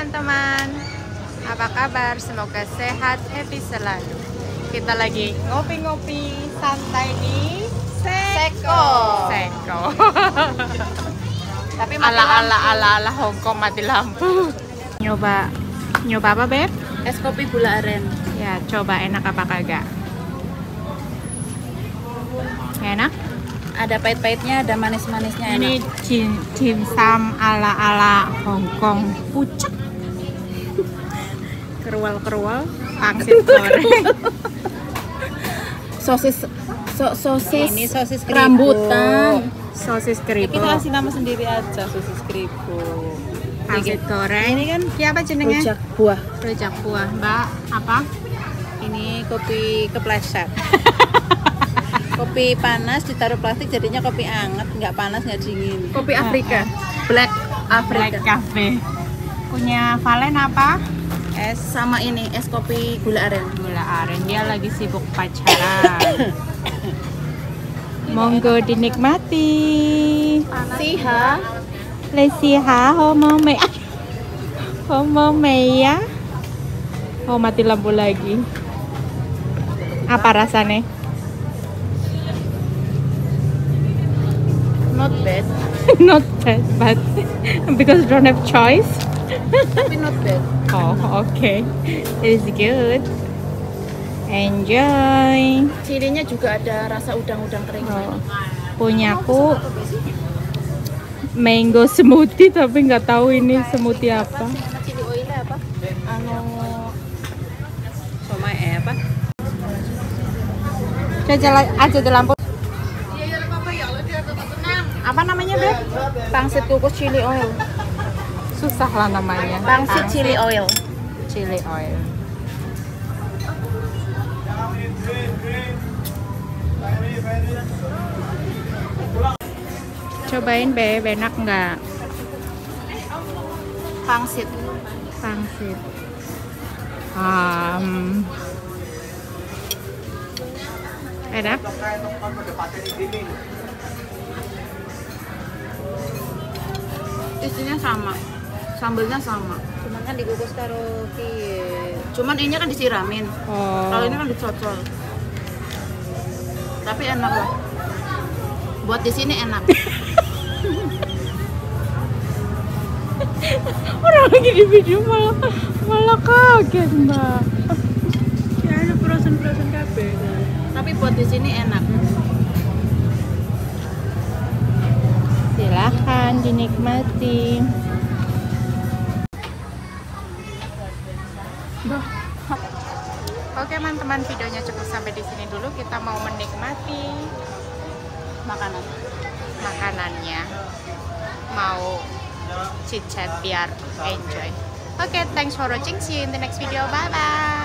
teman-teman Apa kabar? Semoga sehat, happy selalu Kita lagi ngopi-ngopi santai di Seko. Seko Tapi Ala-ala ala-ala Hongkong mati lampu Nyoba Nyoba apa Beb? Es kopi gula aren. Ya coba enak apa kagak Enak? Ada pahit-pahitnya, ada manis-manisnya Ini enak. dim, dimsum ala-ala Hongkong pucet kerual-kerual pangsit goreng Sosis so, sosis Ini sosis keribu. rambutan. sosis keribu Kita kasih nama sendiri aja sosis keribu. pangsit goreng ini kan siapa jenengnya Rujak buah. rujak buah mbak apa Ini kopi kepleset. kopi panas ditaruh plastik jadinya kopi anget, nggak panas nggak dingin. kopi Afrika Black Black Africa. Cafe punya Valen apa Es sama ini es kopi gula aren. gula aren dia lagi sibuk pacaran. Monggo dinikmati. Siha. Lesiha homo me homo meya. Oh mati lampu lagi. Apa rasanya? Not bad, not bad but because don't have choice tapi not bad. oh okay it's good enjoy Cirinya juga ada rasa udang-udang kering. oh. punyaku mango smoothie tapi nggak tahu ini smoothie apa Chili oilnya apa? Anu Somai eh apa? Coba aja di lampu apa namanya beb Pangsit kukus chili oil. Susah lah namanya Pangsit chili oil. chili oil cobain beb enak nggak Pangsit. pangsit um, enak Isinya sama. Sambelnya sama. Cuman kan dikukus karo Cuman ini kan disiramin. oh Kalau ini kan dicocol. Tapi enak lah. Buat di sini enak. orang lagi di video malah malah kaget mbak ya ada frozen-frozen kafe. Tapi buat di sini enak. silahkan dinikmati Oke teman-teman videonya cukup sampai di sini dulu. Kita mau menikmati Makanan. makanannya. Mau chit chat biar enjoy. Oke thanks for watching. See you in the next video. Bye bye